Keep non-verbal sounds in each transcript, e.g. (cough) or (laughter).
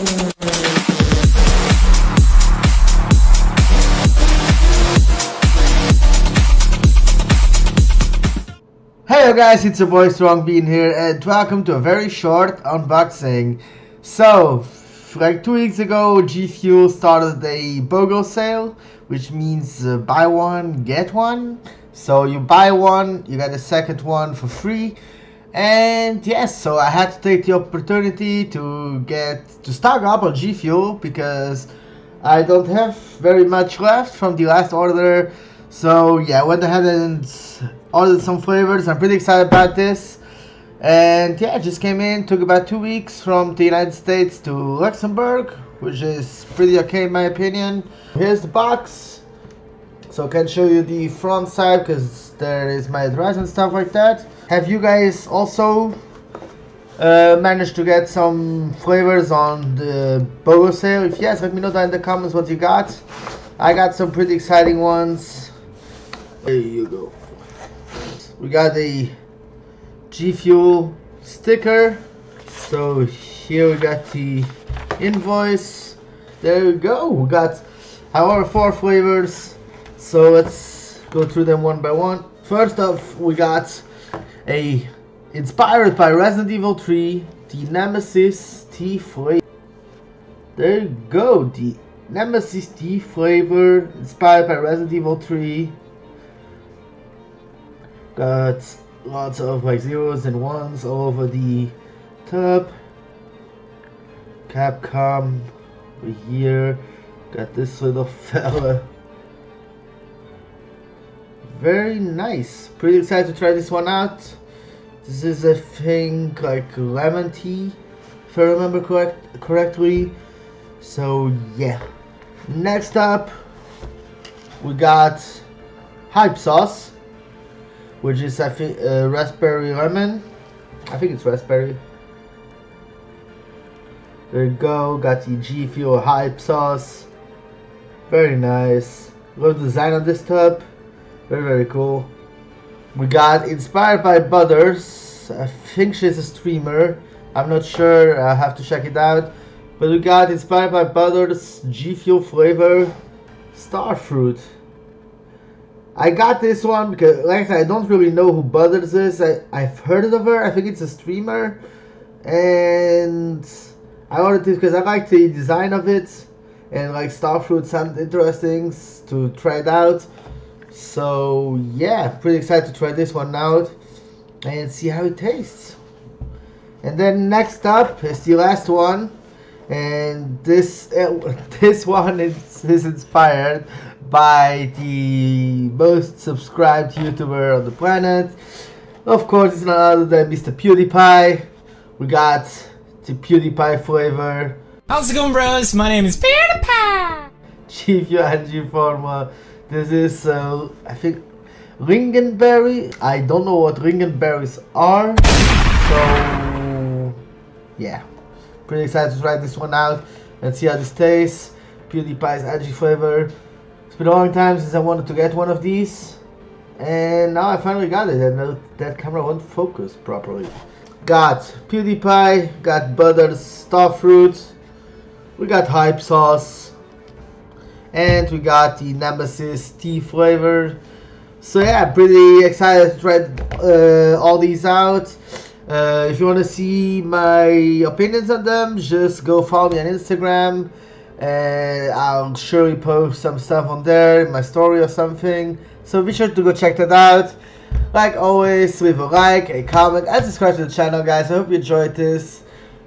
Hello guys, it's your boy Strong Bean here and welcome to a very short unboxing. So, like two weeks ago G Fuel started a BOGO sale, which means uh, buy one, get one. So you buy one, you get a second one for free. And yes, so I had to take the opportunity to get to stock up on G Fuel because I don't have very much left from the last order. So yeah, I went ahead and ordered some flavors. I'm pretty excited about this. And yeah, just came in, took about two weeks from the United States to Luxembourg, which is pretty okay in my opinion. Here's the box. So I can show you the front side because there is my address and stuff like that. Have you guys also uh, managed to get some flavors on the BOGO sale? If yes, let me know down in the comments what you got. I got some pretty exciting ones. There you go. We got the G Fuel sticker. So here we got the invoice. There we go. We got our four flavors. So let's go through them one by one. First off, we got a inspired by Resident Evil 3, the Nemesis tea flavor. There you go, the Nemesis tea flavor inspired by Resident Evil 3. Got lots of like zeros and ones all over the top. Capcom over here. Got this little (laughs) fella. Very nice. Pretty excited to try this one out. This is a thing like lemon tea, if I remember correct correctly. So yeah. Next up, we got hype sauce, which is I think uh, raspberry lemon. I think it's raspberry. There you go. Got the G Fuel hype sauce. Very nice. Love the design on this tub. Very very cool. We got inspired by Butters. I think she's a streamer. I'm not sure. I have to check it out. But we got inspired by Butters G Fuel flavor Star Fruit. I got this one because, like I said, I don't really know who Butters is. I, I've heard of her. I think it's a streamer. And I ordered this because I like the design of it. And like Star Fruit sounded interesting to try it out. So yeah, pretty excited to try this one out and see how it tastes. And then next up is the last one, and this uh, (laughs) this one is, is inspired by the most subscribed YouTuber on the planet. Of course, it's none other than Mr. PewDiePie. We got the PewDiePie flavor. How's it going, bros? My name is PewDiePie. Chief UNG Formula. This is, uh, I think, lingonberry. I don't know what lingonberries are. So, yeah. Pretty excited to try this one out and see how this tastes. PewDiePie's edgy flavor. It's been a long time since I wanted to get one of these. And now I finally got it and that camera won't focus properly. Got PewDiePie, got Butters, Star Fruit, we got Hype Sauce, and we got the Nemesis tea flavor. So yeah, pretty excited to try uh, all these out. Uh, if you want to see my opinions on them, just go follow me on Instagram and I'll surely post some stuff on there in my story or something. So be sure to go check that out. Like always, leave a like, a comment, and subscribe to the channel, guys. I hope you enjoyed this.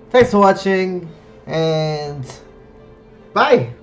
Thanks for watching, and bye!